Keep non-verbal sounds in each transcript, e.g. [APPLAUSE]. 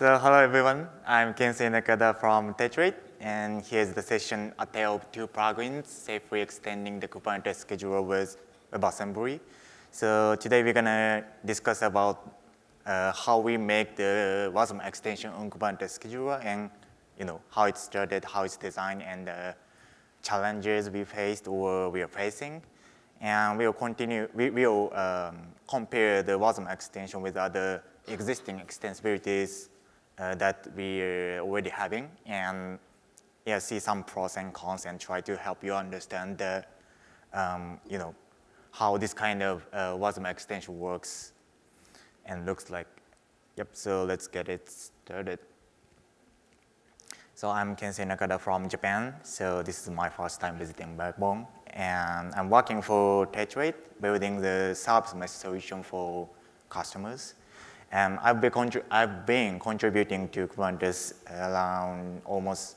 So hello everyone, I'm Kensei Nakada from Tetrate, and here's the session A Tale of Two Plugins, safely extending the Kubernetes scheduler with WebAssembly. So today we're gonna discuss about uh, how we make the WASM extension on Kubernetes scheduler and you know, how it started, how it's designed, and the challenges we faced or we are facing. And we'll continue, we will um, compare the WASM extension with other existing extensibilities uh, that we are already having and yeah, see some pros and cons and try to help you understand the, um, you know, how this kind of uh, WASM extension works and looks like. Yep, so let's get it started. So I'm Kensei Nakada from Japan. So this is my first time visiting Backbone. And I'm working for Tetrate, building the mesh solution for customers. And I've been, I've been contributing to Kubernetes around almost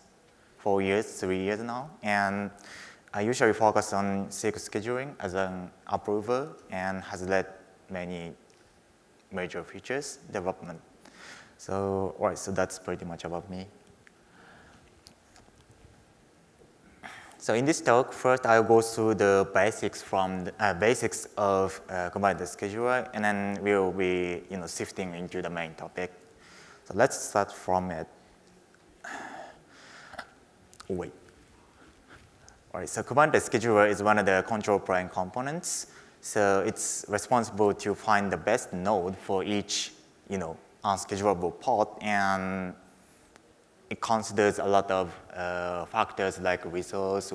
four years, three years now. And I usually focus on SIG scheduling as an approver and has led many major features development. So, right, so that's pretty much about me. So in this talk, first I'll go through the basics from the, uh, basics of uh, Kubernetes scheduler, and then we'll be you know shifting into the main topic. So let's start from it. [SIGHS] Wait. All right, so Kubernetes scheduler is one of the control plane components. So it's responsible to find the best node for each you know unschedulable pod and it considers a lot of uh, factors like resource,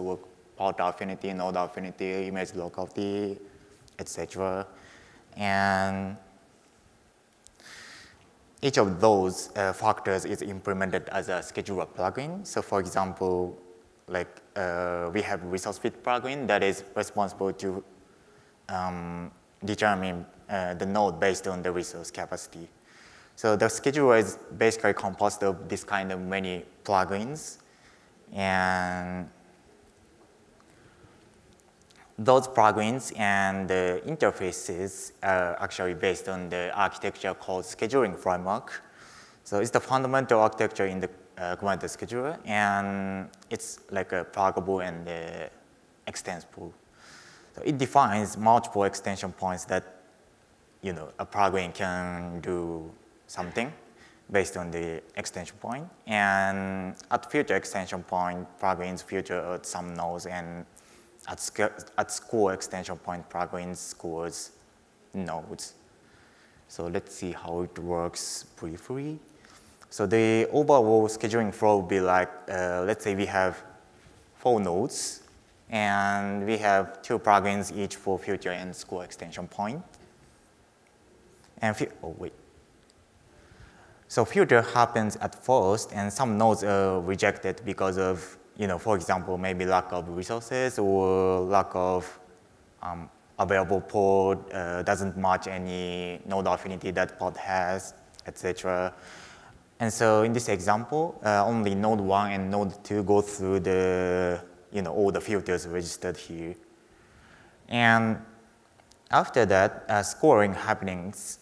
pod affinity, node affinity, image locality, etc. And each of those uh, factors is implemented as a scheduler plugin. So for example, like uh, we have resource fit plugin that is responsible to um, determine uh, the node based on the resource capacity. So the scheduler is basically composed of this kind of many plugins. And those plugins and the interfaces are actually based on the architecture called scheduling framework. So it's the fundamental architecture in the uh, Kubernetes scheduler, and it's like a pluggable and uh, extensible. So it defines multiple extension points that you know a plugin can do something based on the extension point. And at filter extension point, plugins filter some nodes, and at, at score extension point, plugins scores nodes. So let's see how it works briefly. So the overall scheduling flow will be like, uh, let's say we have four nodes, and we have two plugins each for filter and score extension point. And, oh wait, so filter happens at first, and some nodes are rejected because of, you know, for example, maybe lack of resources or lack of um, available port uh, doesn't match any node affinity that pod has, etc. And so in this example, uh, only node 1 and node 2 go through the, you know, all the filters registered here. And after that, uh, scoring happens.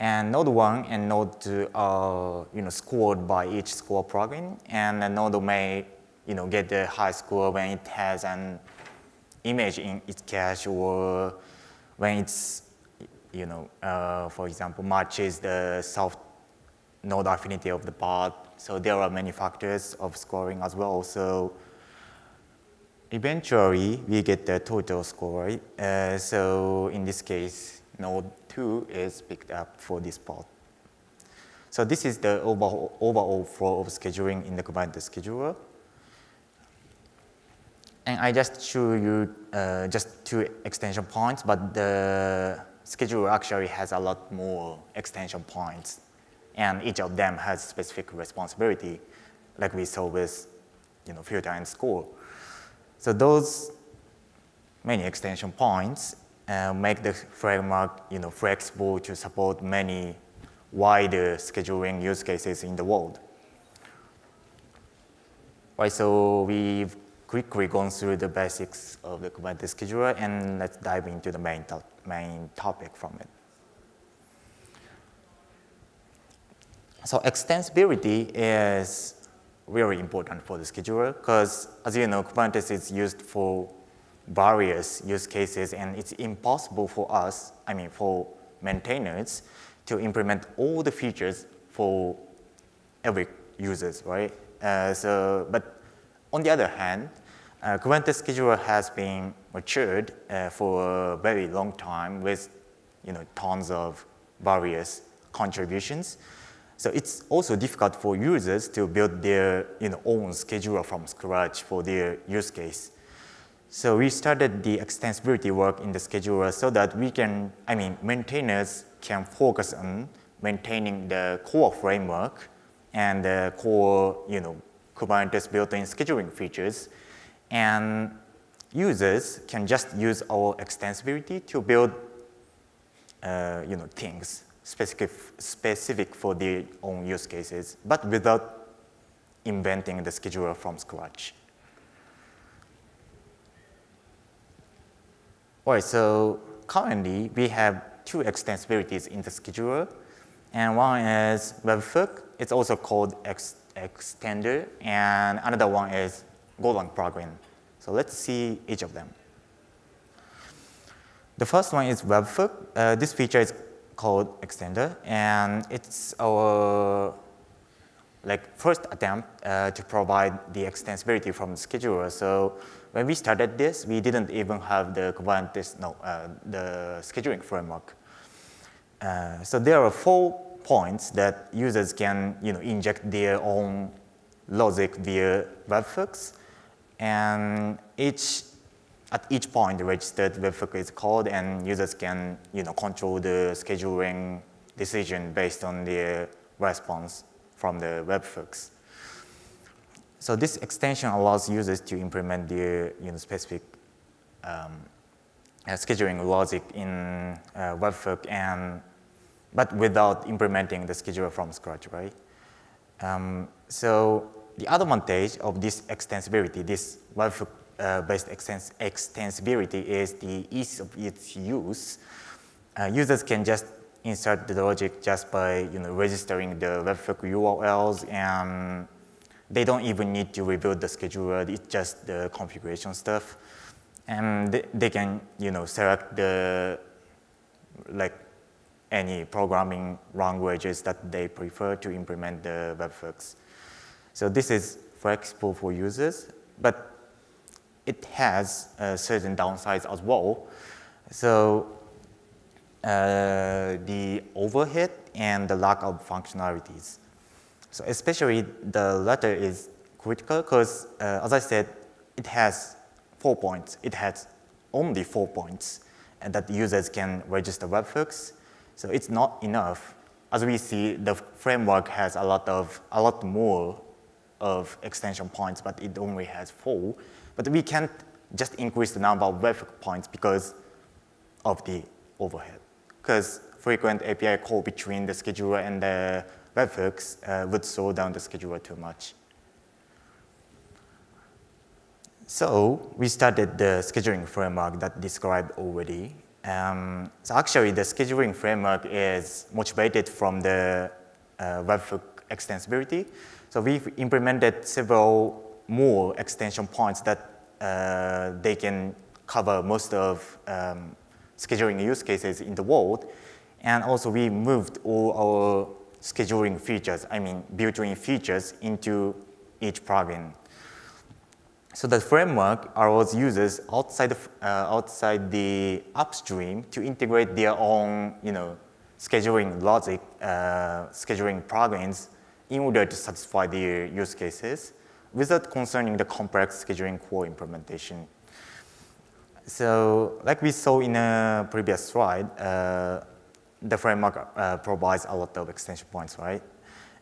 And node 1 and node 2 are you know, scored by each score plugin. And a node may you know, get the high score when it has an image in its cache or when it's, you know, uh, for example, matches the soft node affinity of the pod. So there are many factors of scoring as well. So eventually, we get the total score. Uh, so in this case, node 2 is picked up for this pod. So this is the overall, overall flow of scheduling in the Kubernetes scheduler. And I just show you uh, just two extension points, but the scheduler actually has a lot more extension points. And each of them has specific responsibility, like we saw with you know, filter and score. So those many extension points uh, make the framework you know, flexible to support many wider scheduling use cases in the world. Right, so we've quickly gone through the basics of the Kubernetes scheduler, and let's dive into the main, to main topic from it. So extensibility is very important for the scheduler because as you know, Kubernetes is used for various use cases and it's impossible for us, I mean for maintainers to implement all the features for every users, right? Uh, so, but on the other hand, uh, Kubernetes scheduler has been matured uh, for a very long time with you know, tons of various contributions. So it's also difficult for users to build their you know, own scheduler from scratch for their use case. So we started the extensibility work in the scheduler so that we can, I mean, maintainers can focus on maintaining the core framework and the core, you know, Kubernetes built-in scheduling features. And users can just use our extensibility to build, uh, you know, things specific, specific for their own use cases, but without inventing the scheduler from scratch. All right, so currently we have two extensibilities in the scheduler, and one is Webhook. It's also called Ex Extender, and another one is Golang plugin. So let's see each of them. The first one is Webhook. Uh, this feature is called Extender, and it's our like first attempt uh, to provide the extensibility from the scheduler. So when we started this, we didn't even have the Kubernetes, no, uh, the scheduling framework. Uh, so there are four points that users can you know, inject their own logic via webhooks. And each, at each point, the registered webhook is called and users can you know, control the scheduling decision based on their response from the webhooks. So this extension allows users to implement their you know, specific um, uh, scheduling logic in uh, webhook and but without implementing the scheduler from scratch, right? Um, so the other advantage of this extensibility, this webhook-based uh, extens extensibility is the ease of its use. Uh, users can just insert the logic just by you know, registering the webhook URLs and they don't even need to rebuild the scheduler, it's just the configuration stuff. And they, can you know, select the like any programming languages that they prefer to implement the webhooks. So this is flexible for users, but it has uh, certain downsides as well. So uh, the overhead and the lack of functionalities. So especially the latter is critical because, uh, as I said, it has four points. It has only four points and that users can register webhooks, so it's not enough. As we see, the framework has a lot of a lot more of extension points, but it only has four. But we can't just increase the number of webhook points because of the overhead. Because frequent API call between the scheduler and the webhooks uh, would slow down the scheduler too much. So we started the scheduling framework that described already. Um, so actually, the scheduling framework is motivated from the uh, webhook extensibility. So we've implemented several more extension points that uh, they can cover most of um, scheduling use cases in the world. And also we moved all our scheduling features, I mean built-in features into each plugin. So the framework allows users outside, of, uh, outside the upstream to integrate their own you know, scheduling logic, uh, scheduling plugins in order to satisfy their use cases without concerning the complex scheduling core implementation. So like we saw in a previous slide, uh, the framework uh, provides a lot of extension points, right?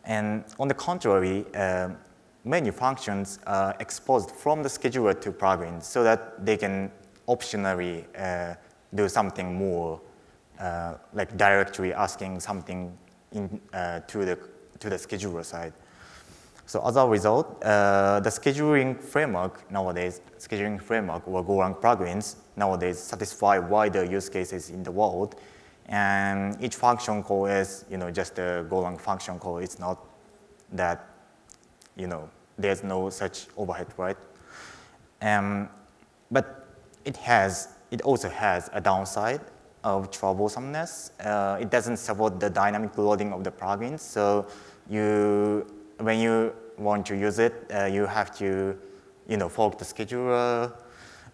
And on the contrary, um, many functions are exposed from the scheduler to plugins so that they can optionally uh, do something more, uh, like directly asking something in, uh, to, the, to the scheduler side. So as a result, uh, the scheduling framework nowadays, scheduling framework or Golang plugins nowadays satisfy wider use cases in the world. And each function call is, you know, just a Golang function call. It's not that, you know, there's no such overhead, right? Um, but it has, it also has a downside of troublesomeness. Uh, it doesn't support the dynamic loading of the plugins. So you, when you want to use it, uh, you have to, you know, fork the scheduler,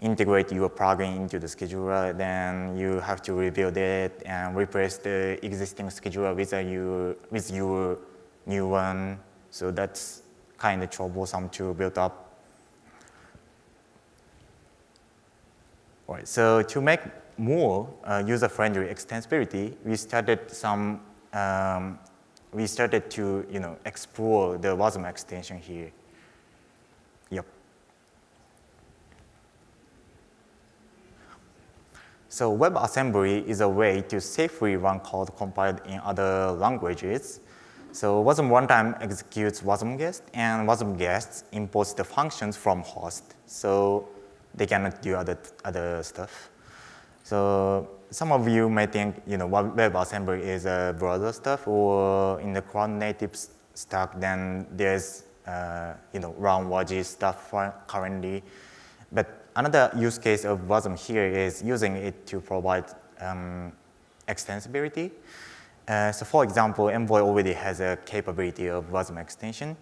integrate your plugin into the scheduler, then you have to rebuild it and replace the existing scheduler with, a, your, with your new one. So that's kind of troublesome to build up. All right, so to make more uh, user-friendly extensibility, we started some, um, we started to you know, explore the WASM extension here. So WebAssembly is a way to safely run code compiled in other languages. So WASM runtime executes WASM guest, and WASM guests imports the functions from host. So they cannot do other, other stuff. So some of you may think, you know, WebAssembly is a broader stuff, or in the cloud native stack, then there's, uh, you know, round WASI stuff currently. But another use case of WASM here is using it to provide um, extensibility. Uh, so for example, Envoy already has a capability of WASM extension.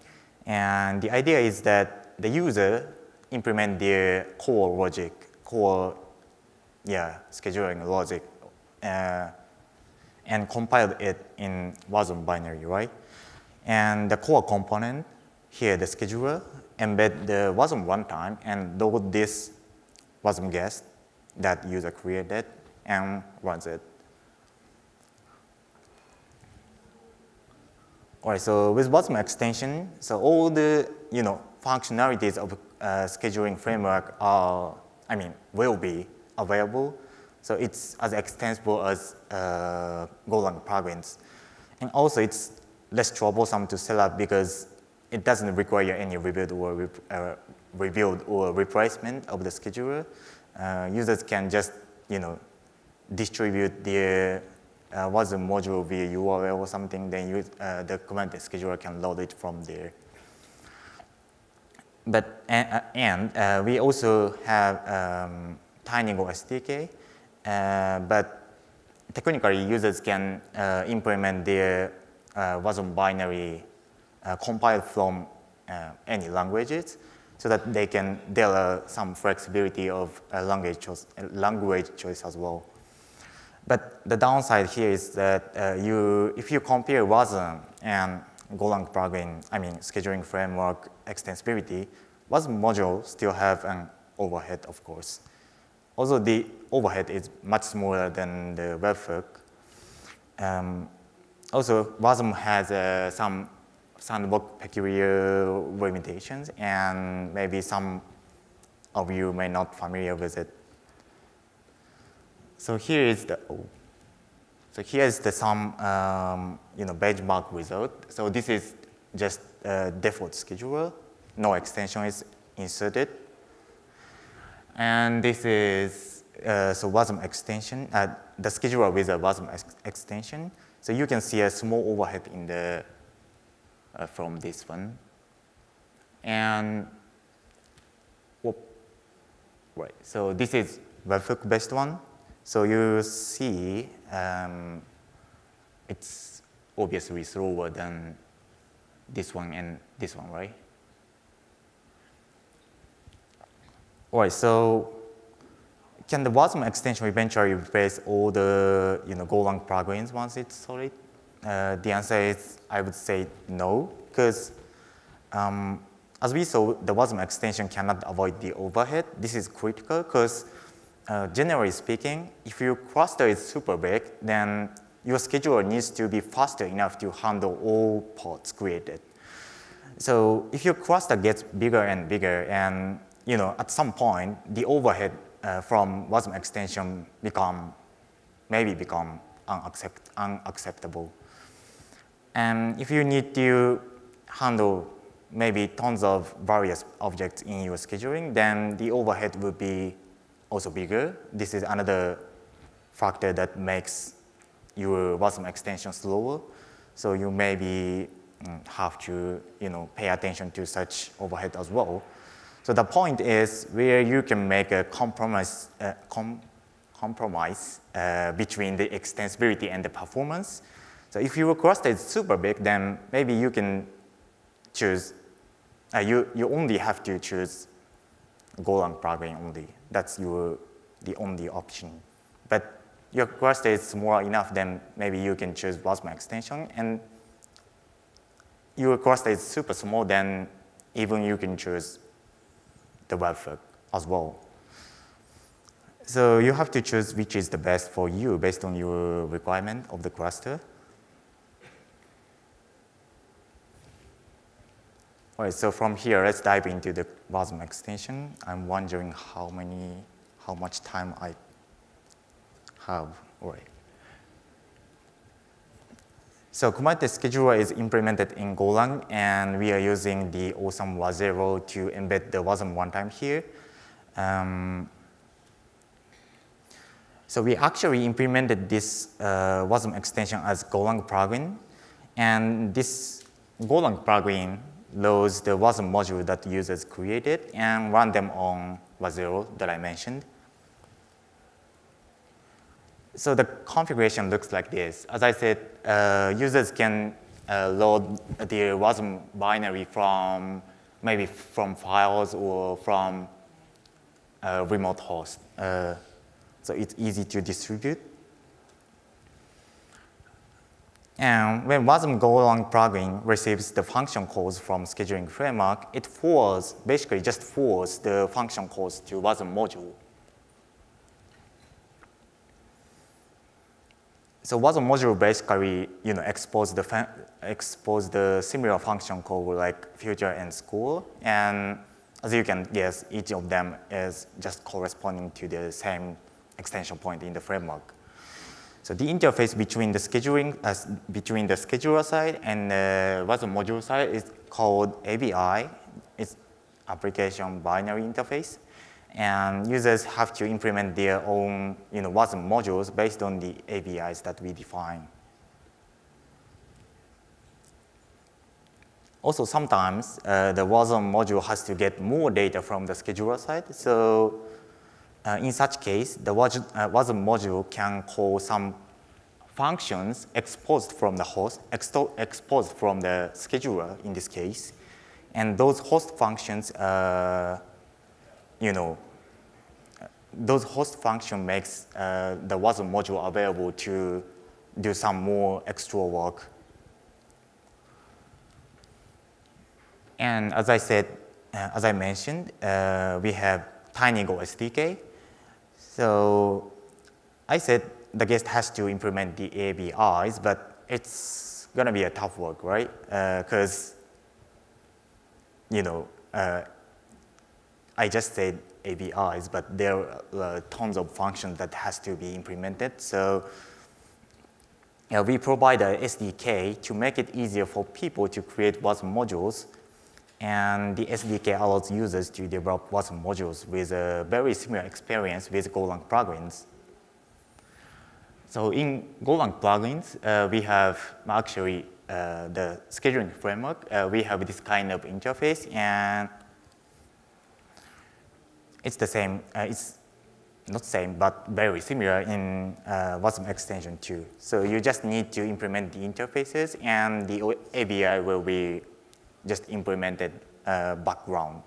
And the idea is that the user implement their core logic, core yeah, scheduling logic uh, and compile it in WASM binary, right? And the core component, here the scheduler, embed the WASM runtime and load this WASM guest that user created and runs it. All right, so with WASM extension, so all the you know functionalities of uh, scheduling framework are, I mean, will be available. So it's as extensible as uh, Golang plugins. And also it's less troublesome to set up because it doesn't require any rebuild or re uh, rebuild or replacement of the scheduler. Uh, users can just, you know, distribute their uh, WASM module via URL or something, then use, uh, the command scheduler can load it from there. But, and, and uh, we also have um, TinyGo SDK, uh, but technically users can uh, implement their uh, WASM binary uh, compiled from uh, any languages so that they can, there are some flexibility of language, choice, language choice as well. But the downside here is that uh, you, if you compare WASM and Golang plugin, I mean scheduling framework extensibility, WASM module still have an overhead, of course. Also, the overhead is much smaller than the Webhook. Um, also, WASM has uh, some sandbox peculiar limitations, and maybe some of you may not familiar with it. So here is the oh. So here is the some um, you know benchmark result. So this is just default scheduler. No extension is inserted. And this is uh, so WASM extension, uh, the scheduler with a WASM ex extension. So you can see a small overhead in the uh, from this one. And whoop, right. So this is Webhook based one. So you see um, it's obviously slower than this one and this one, right? All right, so can the WASM extension eventually replace all the you know, Golang plugins once it's solid? Uh, the answer is, I would say no, because um, as we saw, the WASM extension cannot avoid the overhead. This is critical because uh, generally speaking, if your cluster is super big, then your scheduler needs to be faster enough to handle all pods created. So if your cluster gets bigger and bigger and you know, at some point, the overhead uh, from WASM extension become, maybe become unaccept, unacceptable. And if you need to handle maybe tons of various objects in your scheduling, then the overhead will be also bigger. This is another factor that makes your WASM extension slower. So you maybe mm, have to you know, pay attention to such overhead as well. So the point is where you can make a compromise, uh, com compromise uh, between the extensibility and the performance. So if your cluster is super big, then maybe you can choose, uh, you, you only have to choose Golang plugin only. That's your, the only option. But your cluster is small enough, then maybe you can choose WASM extension. And your cluster is super small, then even you can choose the Webhook as well. So you have to choose which is the best for you based on your requirement of the cluster. All right, so from here, let's dive into the WASM extension. I'm wondering how many, how much time I have. All right. So Kubernetes scheduler is implemented in Golang, and we are using the awesome wazero to embed the WASM runtime here. Um, so we actually implemented this uh, WASM extension as Golang plugin, and this Golang plugin loads the WASM module that users created and run them on wazero that I mentioned. So the configuration looks like this. As I said, uh, users can uh, load the WASM binary from maybe from files or from a remote host. Uh, so it's easy to distribute. And when WASM Golang plugin receives the function calls from scheduling framework, it forwards, basically just forwards the function calls to WASM module. So WASM module basically, you know, expose the expose the similar function call like filter and score, and as you can guess, each of them is just corresponding to the same extension point in the framework. So the interface between the scheduling, uh, between the scheduler side and the WASM module side is called ABI. It's application binary interface and users have to implement their own you know, WASM modules based on the ABIs that we define. Also, sometimes uh, the WASM module has to get more data from the scheduler side. So uh, in such case, the WASM uh, module can call some functions exposed from the host, exposed from the scheduler in this case. And those host functions uh, you know, those host function makes uh, the WASM module available to do some more extra work. And as I said, uh, as I mentioned, uh, we have TinyGo SDK. So I said the guest has to implement the ABIs, but it's going to be a tough work, right? Because, uh, you know, uh, I just said ABIs, but there are tons of functions that has to be implemented. So we provide a SDK to make it easier for people to create WASM modules. And the SDK allows users to develop WASM modules with a very similar experience with Golang plugins. So in Golang plugins, uh, we have actually uh, the scheduling framework. Uh, we have this kind of interface, and it's the same, uh, it's not same, but very similar in uh, WASM extension too. So you just need to implement the interfaces and the ABI will be just implemented uh, background.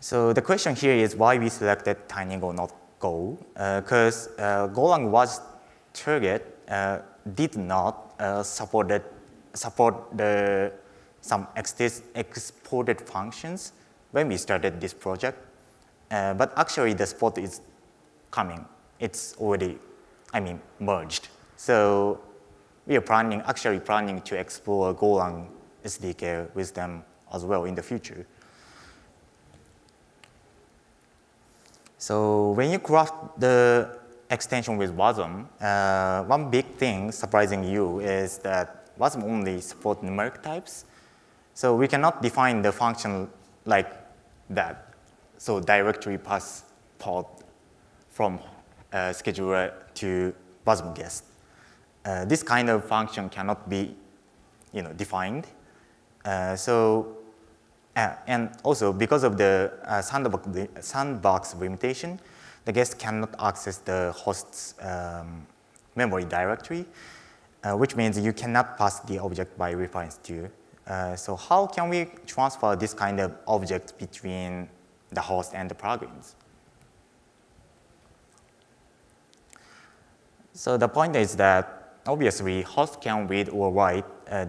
So the question here is why we selected TinyGo, not Go, because uh, uh, Golang was target uh, did not uh, support, support the some exported functions when we started this project. Uh, but actually, the spot is coming. It's already, I mean, merged. So we are planning, actually planning to explore Golang SDK with them as well in the future. So when you craft the extension with WASM, uh, one big thing surprising you is that WASM only support numeric types. So we cannot define the function like that. So directory pass pod from uh, scheduler to WASM guest. Uh, this kind of function cannot be you know, defined. Uh, so, uh, and also because of the uh, sandbox, sandbox limitation, the guest cannot access the host's um, memory directory, uh, which means you cannot pass the object by reference to. Uh, so how can we transfer this kind of object between the host and the plugins? So the point is that obviously host can read or write uh,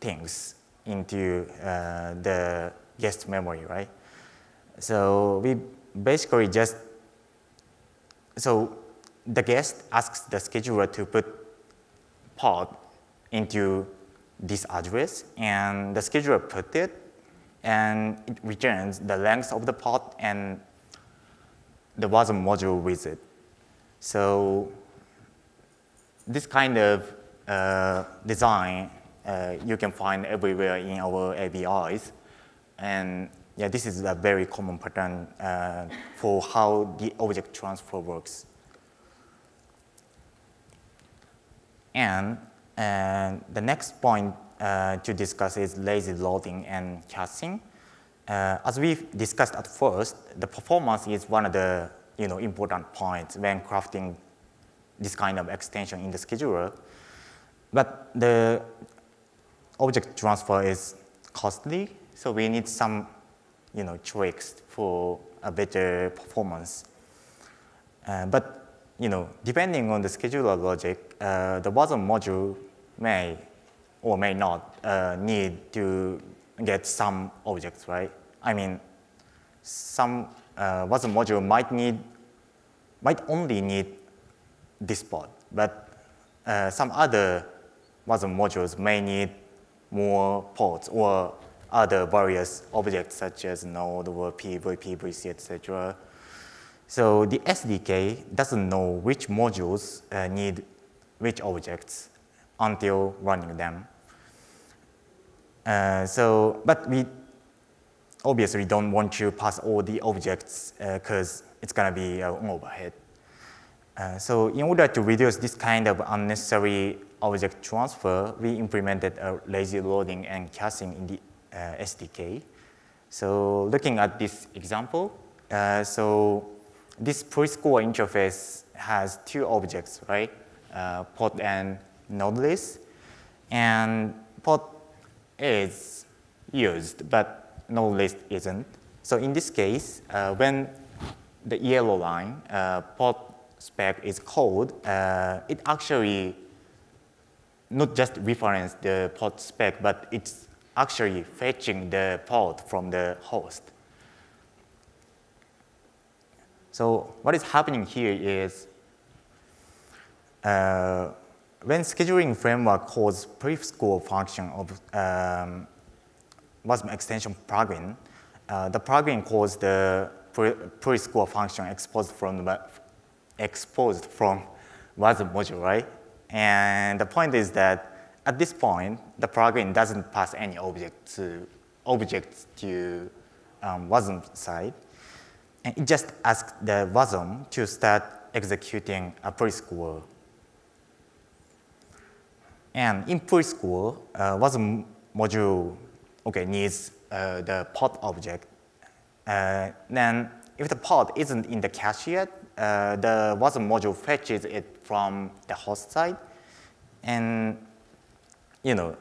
things into uh, the guest memory, right? So we basically just, so the guest asks the scheduler to put pod into this address, and the scheduler put it, and it returns the length of the pod and the WASM module with it. So this kind of uh, design uh, you can find everywhere in our APIs. And yeah, this is a very common pattern uh, for how the object transfer works. And, and the next point uh, to discuss is lazy loading and caching. Uh, as we discussed at first, the performance is one of the you know, important points when crafting this kind of extension in the scheduler. But the object transfer is costly, so we need some you know, tricks for a better performance. Uh, but you know, depending on the scheduler logic, uh, the WASM module may or may not uh, need to get some objects, right? I mean, some uh, WASM module might need, might only need this pod, but uh, some other WASM modules may need more pods or other various objects such as node or PV, PVC, etc. So the SDK doesn't know which modules uh, need which objects until running them. Uh, so, but we obviously don't want to pass all the objects because uh, it's going to be an overhead. Uh, so in order to reduce this kind of unnecessary object transfer, we implemented a lazy loading and caching in the uh, SDK. So looking at this example, uh, so this PreScore interface has two objects, right? Uh, pod and node list. And pod is used, but node list isn't. So in this case, uh, when the yellow line, pod spec is called, uh, it actually not just reference the pod spec, but it's actually fetching the pod from the host. So what is happening here is uh, when scheduling framework calls PreScore function of um, WASM extension plugin, uh, the plugin calls the PreScore function exposed from the exposed from WASM module, right? And the point is that at this point, the plugin doesn't pass any object to objects to um, WASM side. And it just asks the WASM to start executing a PreScore. And in PreScore, uh, WASM module okay, needs uh, the pod object. Uh, then if the pod isn't in the cache yet, uh, the WASM module fetches it from the host side. And, you know,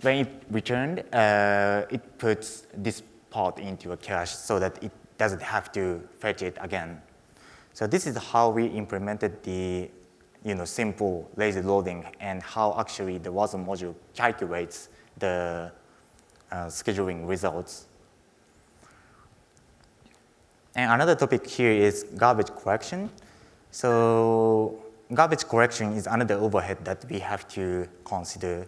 when it returned, uh, it puts this part into a cache so that it doesn't have to fetch it again. So this is how we implemented the you know, simple lazy loading and how actually the WASM module calculates the uh, scheduling results. And another topic here is garbage collection. So garbage collection is another overhead that we have to consider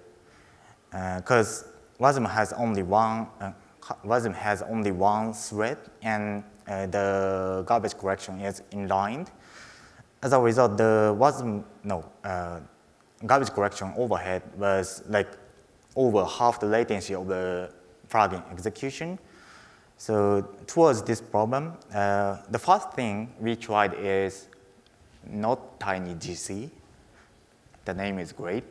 because uh, WASM has only one uh, WASM has only one thread and uh, the garbage collection is inlined. As a result, the WASM, no, uh, garbage collection overhead was like over half the latency of the plugin execution. So towards this problem, uh, the first thing we tried is nottinygc. The name is great.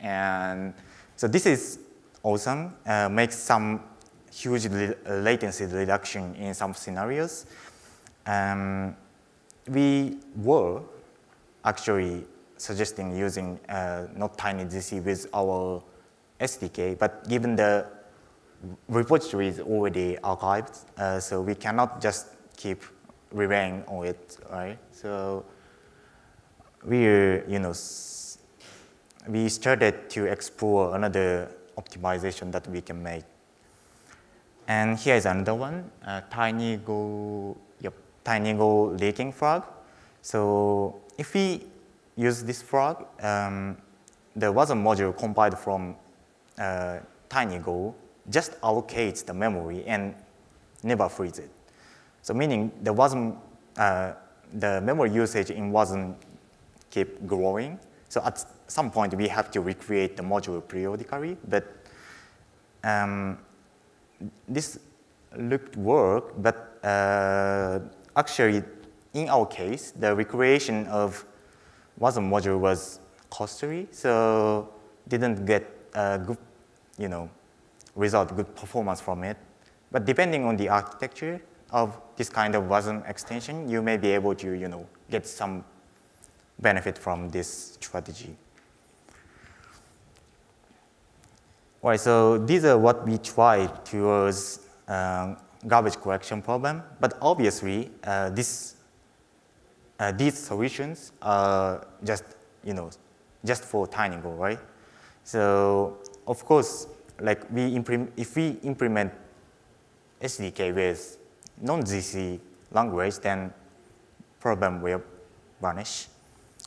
And so this is awesome, uh, makes some huge latency reduction in some scenarios. Um, we were actually suggesting using uh, nottinygc with our SDK, but given the repository is already archived, uh, so we cannot just keep relying on it, right? So we, you know, we started to explore another optimization that we can make. And here is another one, uh, TinyGo, yep, TinyGo leaking frog. So if we use this frog, um, was a module compiled from uh, TinyGo just allocates the memory and never frees it. So meaning the WASM, uh, the memory usage in wasn't keep growing. So at some point we have to recreate the module periodically, but um, this looked work, but uh, actually in our case, the recreation of WASM module was costly, so didn't get a good, you know, result, good performance from it. But depending on the architecture of this kind of WASM extension, you may be able to, you know, get some benefit from this strategy. All right, so these are what we tried towards um, garbage collection problem, but obviously uh, this, uh, these solutions are just, you know, just for TinyGo, right? So of course, like we if we implement SDK with non-GC language, then problem will vanish.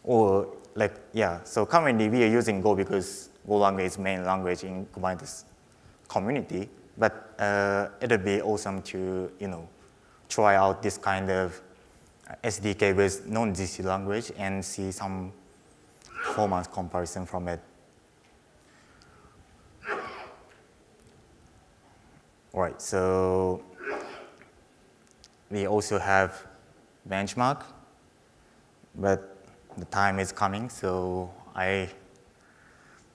Or like, yeah, so currently we are using Go because Go language is main language in Kubernetes community, but uh, it'll be awesome to, you know, try out this kind of SDK with non-GC language and see some performance comparison from it. All right, so we also have benchmark, but the time is coming, so I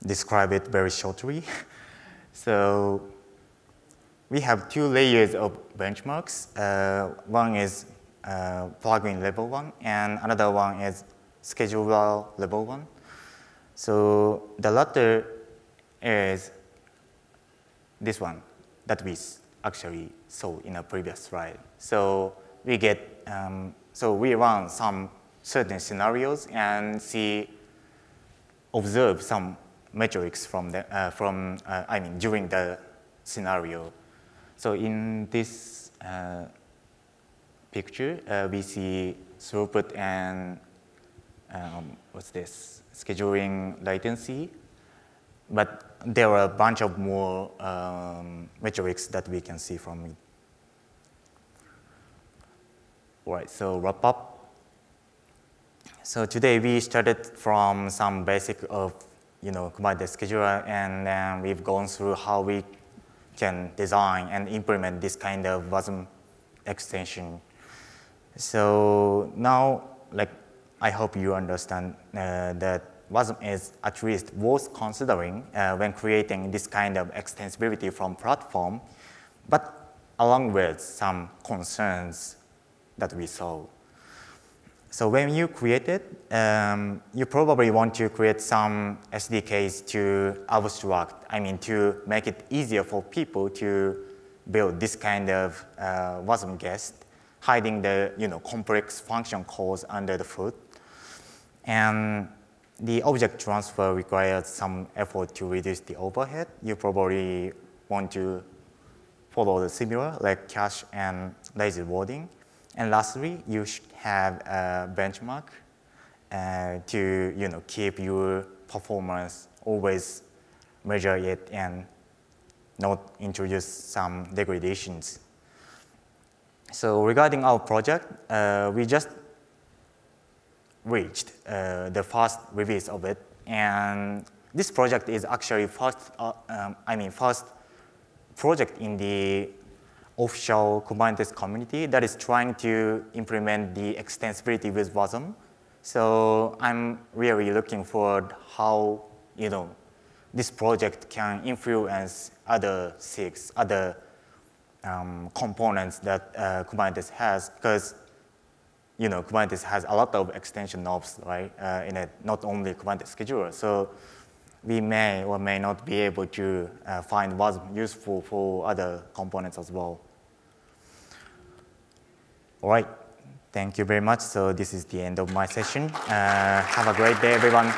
describe it very shortly. [LAUGHS] so we have two layers of benchmarks. Uh, one is uh, plugin level one, and another one is scheduler level one. So the latter is this one that we actually saw in a previous slide. So we get, um, so we run some certain scenarios and see, observe some metrics from the, uh, from, uh, I mean, during the scenario. So in this uh, picture, uh, we see throughput and um, what's this, scheduling latency. But there are a bunch of more um, metrics that we can see from it. All right, so wrap up. So today we started from some basic of, you know, Kubernetes scheduler, and then we've gone through how we can design and implement this kind of WASM extension. So now, like, I hope you understand uh, that WASM is at least worth considering uh, when creating this kind of extensibility from platform, but along with some concerns that we saw. So when you create it, um, you probably want to create some SDKs to abstract, I mean to make it easier for people to build this kind of uh, WASM guest, hiding the you know, complex function calls under the hood. And the object transfer requires some effort to reduce the overhead. You probably want to follow the similar, like cache and lazy loading. And lastly, you should have a benchmark uh, to you know, keep your performance always measure it and not introduce some degradations. So regarding our project, uh, we just reached uh, the first release of it. And this project is actually first, uh, um, I mean, first project in the official Kubernetes community that is trying to implement the extensibility with WASM So I'm really looking forward how, you know, this project can influence other SIGs, other um, components that uh, Kubernetes has, because you know, Kubernetes has a lot of extension knobs, right, uh, in it, not only Kubernetes scheduler. So we may or may not be able to uh, find what's useful for other components as well. All right, thank you very much. So this is the end of my session. Uh, have a great day, everyone.